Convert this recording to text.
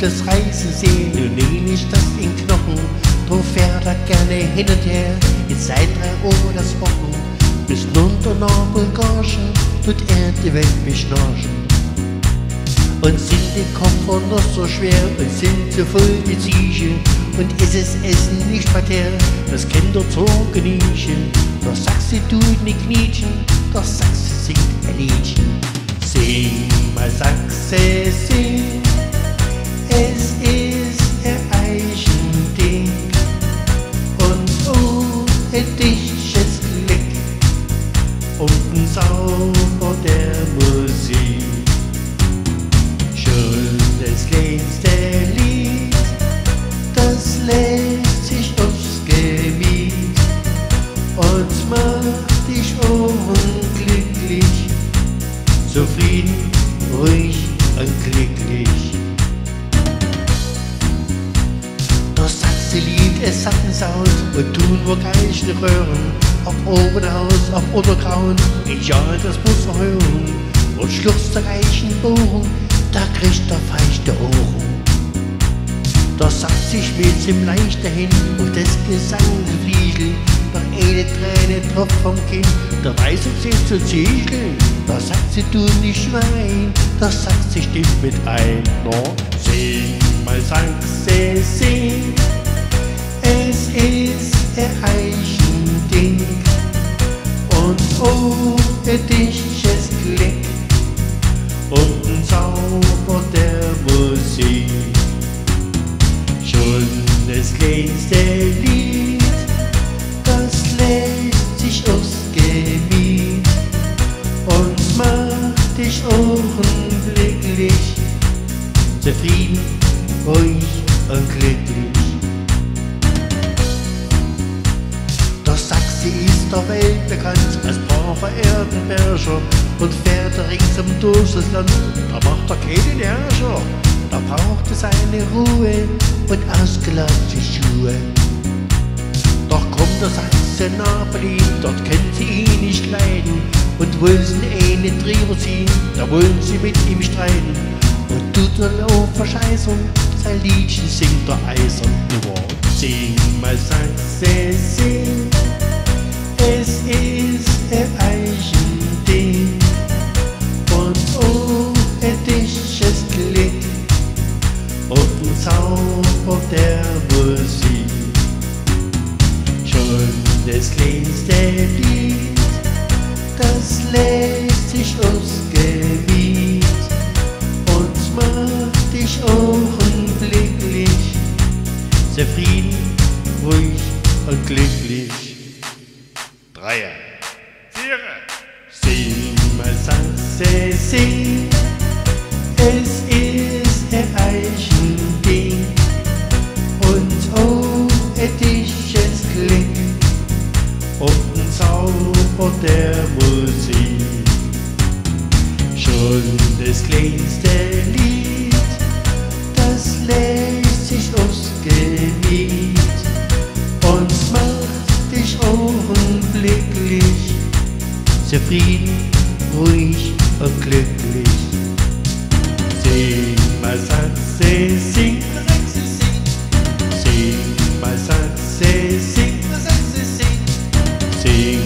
das Reisen sehen und ähnlich das in Knochen. Drum fährt er gerne hin und her, jetzt seit drei oder Wochen. Bis runter nach Bulgarien tut er die Welt beschnarchen. Und sind die Koffer noch so schwer und sind so voll die Ziege. Und ist es Essen nicht Parterre, das Kinder zur genießen. Doch Sachse tut nicht knietchen, doch Sachse singt ein Liedchen. Sing mal Sachse, sing, und macht dich unglücklich, zufrieden, ruhig und glücklich. Das Sachse liebt es Sattensaus und tun wir gleich ne Röhren, ob oben aus, ob untergrauen, egal das muss verhören. Und Schluss der reichen Bohrung, da kriegt der feichte Ohren. Da sagt sich ihm leichter hin und das Gesang Fliegel, doch eine Träne tropft vom Kinn, der weiß und sich zu Ziegel. Da sagt sie, du nicht Schwein, da sagt sie, stimmt mit ein. No, sing mal Sachse, sing, es ist ein Eichending und oh, der dichtes Glück und ein Zauber der Musik. Schon das kleinste Lied, sich aufs Gemüt und macht dich augenblicklich zufrieden, ruhig und glücklich. Doch Sachse ist der Welt bekannt als braver Erdenbeherrscher und fährt ringsum durch das Land. Da macht er keine Herrscher, da braucht er seine Ruhe und ausgelassene Schuhe. Doch kommt der Sachse nach Berlin, dort kennt sie ihn nicht leiden und wollen sie ihn nicht drüber ziehen, da wollen sie mit ihm streiten. Und tut er auf Verscheißung, sein Liedchen singt der eisern nur. Sing mal Sachse, sing, es ist ein Eichending und oh, ein Schon das kleinste Lied, das lässt sich aufs Gebiet und macht dich augenblicklich zufrieden, ruhig und glücklich. Dreier. Vierer. Sing mal Sachse, sing, es der Musik. Schon das kleinste Lied, das lässt sich aufs Gemüt und macht dich augenblicklich zufrieden, ruhig und glücklich. Sing mal Sachse, sing, sing mal Sachse, sing, sing